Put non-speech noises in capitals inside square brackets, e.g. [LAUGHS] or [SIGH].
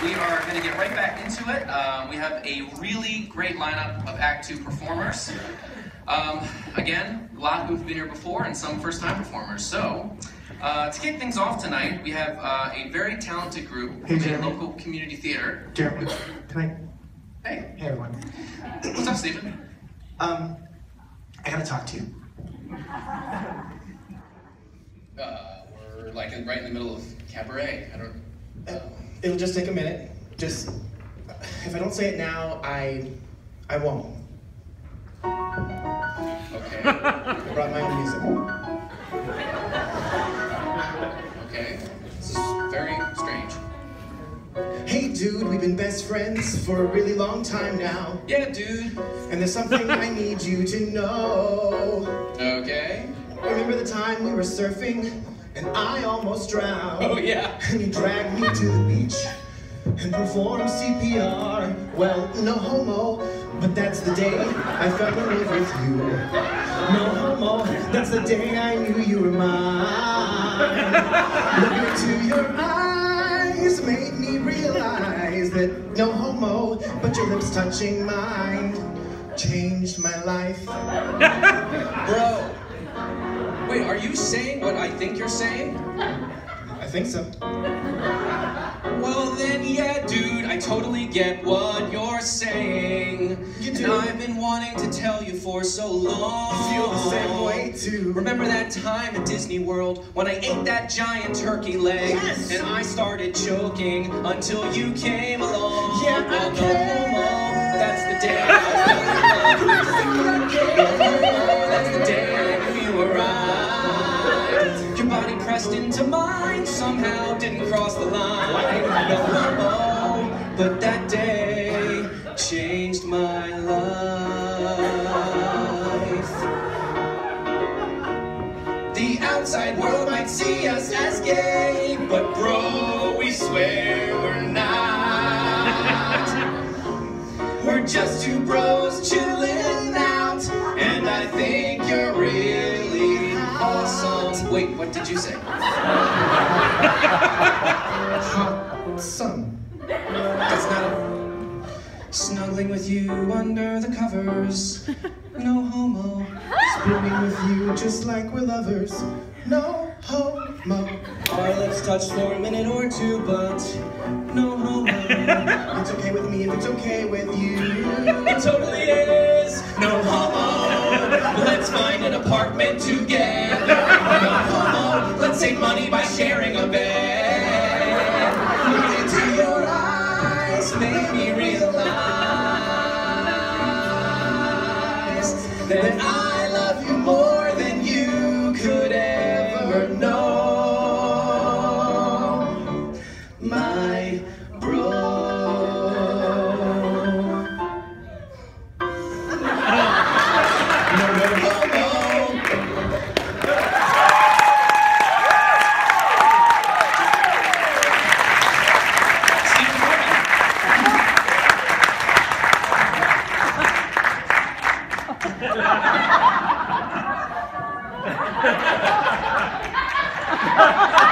to get right back into it. Um, we have a really great lineup of Act Two performers. Um, again, a lot who've been here before and some first-time performers. So, uh, to kick things off tonight, we have uh, a very talented group Hey, from a local community theater. Jeremy, can Hey, I? Hey, everyone. what's up, Stephen? Um, I gotta talk to you. Uh, we're like in, right in the middle of cabaret. I don't. It'll just take a minute. Just, if I don't say it now, I, I won't. Okay. I brought my own music. Okay. This is very strange. Hey, dude, we've been best friends for a really long time now, Yeah, dude. and there's something I need you to know. Okay. Remember the time we were surfing, and I almost drowned. Oh yeah. And you dragged me to the beach and performed CPR. Well, no homo, but that's the day I fell in love with you. No homo, that's the day I knew you were mine. Look into your eyes made me realize that no homo, but your lips touching mine changed my life. [LAUGHS] Bro. Wait, are you saying what I think you're saying? I think so. Well then, yeah, dude, I totally get what you're saying. You And. I've been wanting to tell you for so long. I feel the same way too. Remember that time at Disney World when I ate that giant turkey leg? Yes. And I started choking until you came along. Yeah, Your body pressed into mine, somehow didn't cross the line. No homo, but that day changed my life. The outside world might see us as gay, but bro, we swear we're not. We're just two bros chilling Wait, what did you say? Hot sun. That's not Snuggling with you under the covers. No homo. Spooning with you just like we're lovers. No homo. Our lips touched for a minute or two, but no homo. It's okay with me if it's okay with you. It totally is. No homo. Let's find an apartment together. Homo. Let's save money by sharing a bed. Look into your eyes, made me realize that I So [LAUGHS]